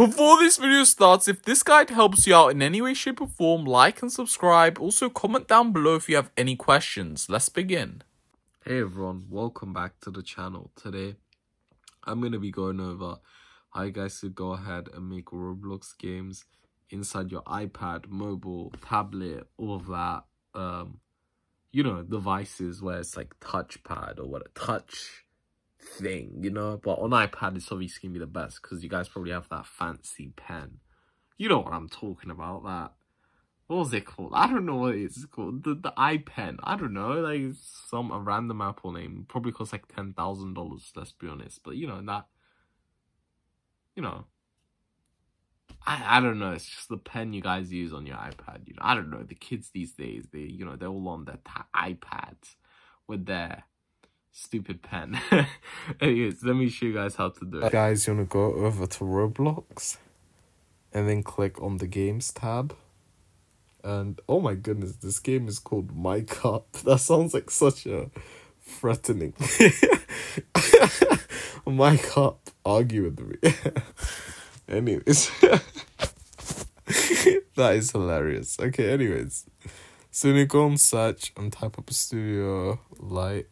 Before this video starts, if this guide helps you out in any way, shape, or form, like and subscribe. Also, comment down below if you have any questions. Let's begin. Hey everyone, welcome back to the channel. Today, I'm going to be going over how you guys could go ahead and make Roblox games inside your iPad, mobile, tablet, all of that. Um, you know, devices where it's like touchpad or what a touch thing, you know. But on iPad, it's obviously gonna be the best because you guys probably have that fancy pen. You know what I'm talking about? That what was it called? I don't know what it's called. The the iPen. I don't know. Like some a random Apple name. Probably costs like ten thousand dollars. Let's be honest. But you know that. You know. I, I don't know. It's just the pen you guys use on your iPad. You know, I don't know. The kids these days, they you know they're all on their iPads with their stupid pen. Anyways, let me show you guys how to do it. Guys, you want to go over to Roblox and then click on the games tab. And oh my goodness, this game is called My Cup. That sounds like such a threatening. My Cup, argue with me. anyways, that is hilarious. Okay, anyways. So you go on search and type up a Studio Lite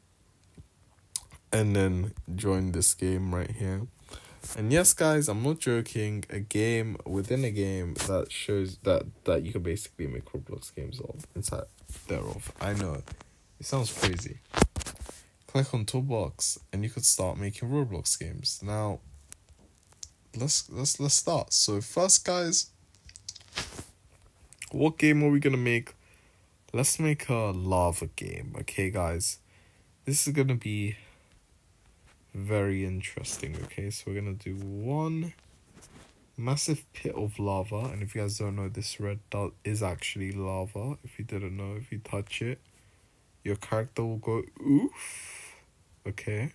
and then join this game right here. And yes, guys, I'm not joking. A game within a game that shows that that you can basically make Roblox games of inside thereof. I know, it sounds crazy. Click on Toolbox, and you could start making Roblox games. Now, let's let's let's start. So first, guys, what game are we gonna make? Let's make a lava game. Okay, guys, this is gonna be very interesting. Okay, so we're gonna do one massive pit of lava, and if you guys don't know, this red dot is actually lava. If you didn't know, if you touch it, your character will go oof. Okay,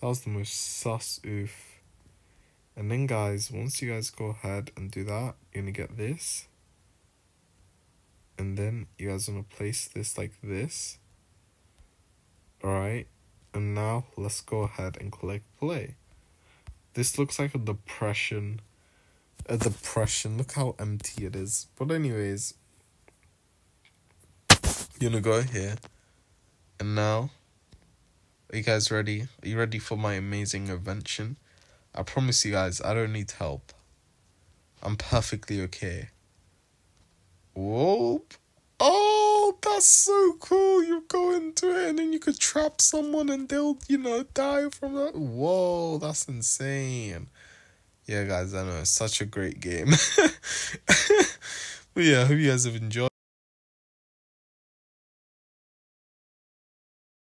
that was the most sus oof. And then, guys, once you guys go ahead and do that, you're gonna get this. And then you guys want to place this like this. Alright, and now let's go ahead and click play. This looks like a depression. A depression. Look how empty it is. But anyways, you're gonna go here. And now, are you guys ready? Are you ready for my amazing invention? I promise you guys, I don't need help. I'm perfectly okay. Whoop. Oh, that's so cool. You go into it and then you could trap someone and they'll, you know, die from that. Whoa, that's insane. Yeah, guys, I know. It's such a great game. but yeah, I hope you guys have enjoyed.